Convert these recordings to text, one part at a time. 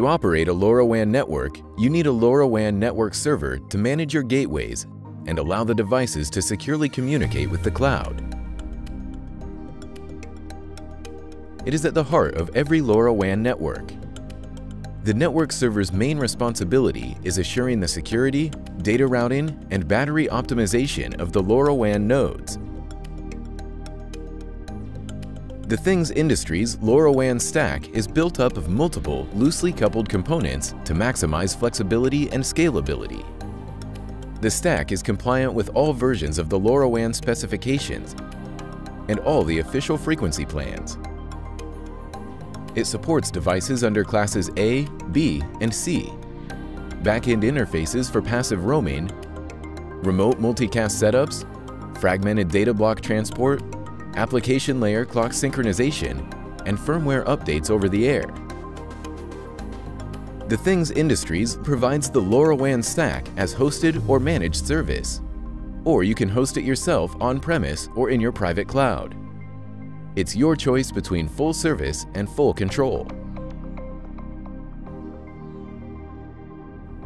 To operate a LoRaWAN network, you need a LoRaWAN network server to manage your gateways and allow the devices to securely communicate with the cloud. It is at the heart of every LoRaWAN network. The network server's main responsibility is assuring the security, data routing, and battery optimization of the LoRaWAN nodes. The Things Industries LoRaWAN stack is built up of multiple loosely coupled components to maximize flexibility and scalability. The stack is compliant with all versions of the LoRaWAN specifications and all the official frequency plans. It supports devices under classes A, B, and C, backend interfaces for passive roaming, remote multicast setups, fragmented data block transport, application layer clock synchronization, and firmware updates over the air. The Things Industries provides the LoRaWAN stack as hosted or managed service, or you can host it yourself on-premise or in your private cloud. It's your choice between full service and full control.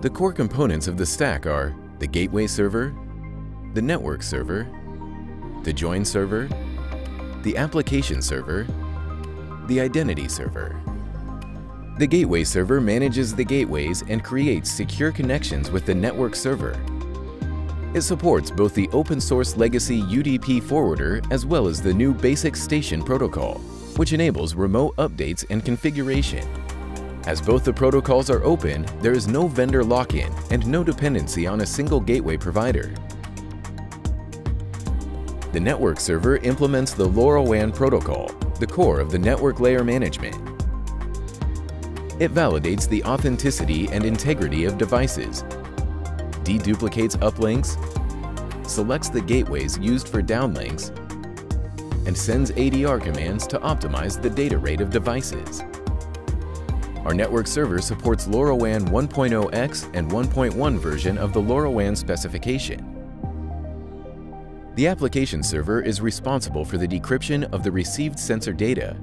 The core components of the stack are the gateway server, the network server, the join server, the application server, the identity server. The gateway server manages the gateways and creates secure connections with the network server it supports both the open source legacy UDP forwarder as well as the new basic station protocol, which enables remote updates and configuration. As both the protocols are open, there is no vendor lock-in and no dependency on a single gateway provider. The network server implements the LoRaWAN protocol, the core of the network layer management. It validates the authenticity and integrity of devices deduplicates uplinks, selects the gateways used for downlinks, and sends ADR commands to optimize the data rate of devices. Our network server supports LoRaWAN 1.0x and 1.1 version of the LoRaWAN specification. The application server is responsible for the decryption of the received sensor data,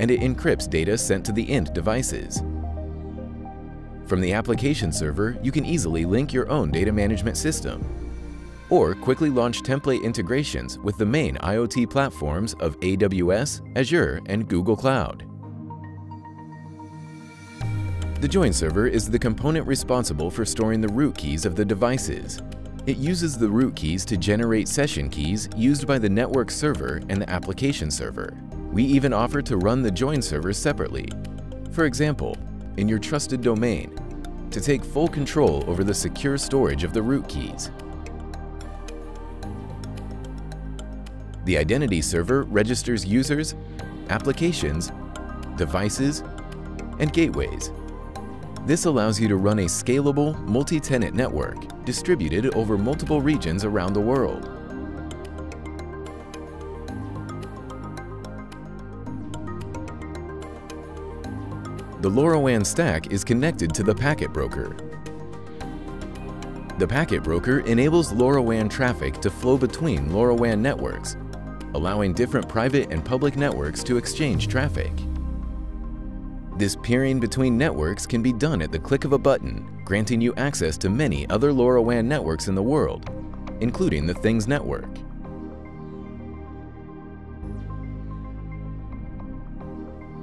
and it encrypts data sent to the end devices. From the application server, you can easily link your own data management system or quickly launch template integrations with the main IoT platforms of AWS, Azure, and Google Cloud. The join server is the component responsible for storing the root keys of the devices. It uses the root keys to generate session keys used by the network server and the application server. We even offer to run the join server separately. For example, in your trusted domain to take full control over the secure storage of the root keys. The identity server registers users, applications, devices, and gateways. This allows you to run a scalable, multi-tenant network distributed over multiple regions around the world. the LoRaWAN stack is connected to the packet broker. The packet broker enables LoRaWAN traffic to flow between LoRaWAN networks, allowing different private and public networks to exchange traffic. This peering between networks can be done at the click of a button, granting you access to many other LoRaWAN networks in the world, including the Things network.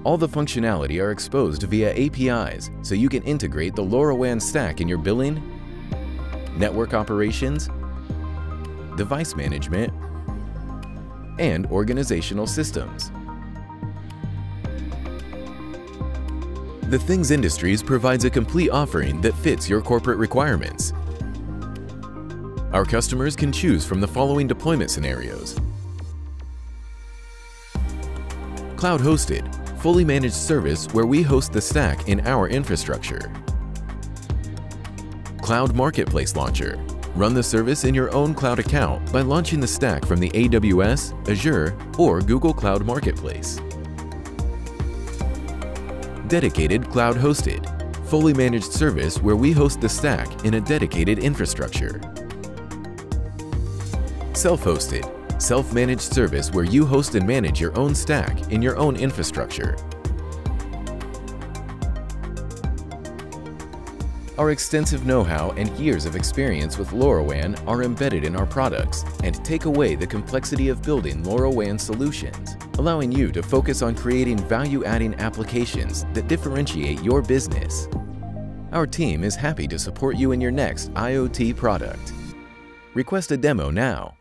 All the functionality are exposed via APIs, so you can integrate the LoRaWAN stack in your billing, network operations, device management, and organizational systems. The Things Industries provides a complete offering that fits your corporate requirements. Our customers can choose from the following deployment scenarios. Cloud hosted, fully managed service where we host the stack in our infrastructure. Cloud Marketplace Launcher. Run the service in your own cloud account by launching the stack from the AWS, Azure, or Google Cloud Marketplace. Dedicated Cloud Hosted. Fully managed service where we host the stack in a dedicated infrastructure. Self-hosted self-managed service where you host and manage your own stack in your own infrastructure. Our extensive know-how and years of experience with LoRaWAN are embedded in our products and take away the complexity of building LoRaWAN solutions, allowing you to focus on creating value-adding applications that differentiate your business. Our team is happy to support you in your next IoT product. Request a demo now